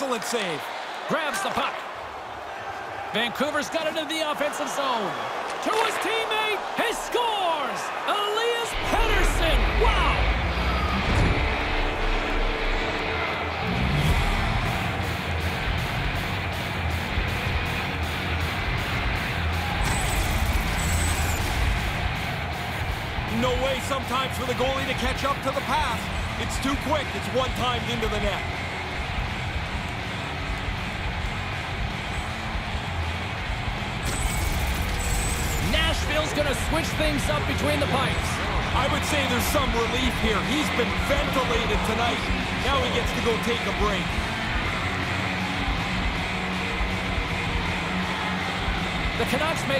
Excellent save. Grabs the puck. Vancouver's got it in the offensive zone. To his teammate. He scores! Elias Pettersson. Wow! No way sometimes for the goalie to catch up to the pass. It's too quick. It's one timed into the net. Nashville's going to switch things up between the pipes. I would say there's some relief here. He's been ventilated tonight. Now he gets to go take a break. The Canucks make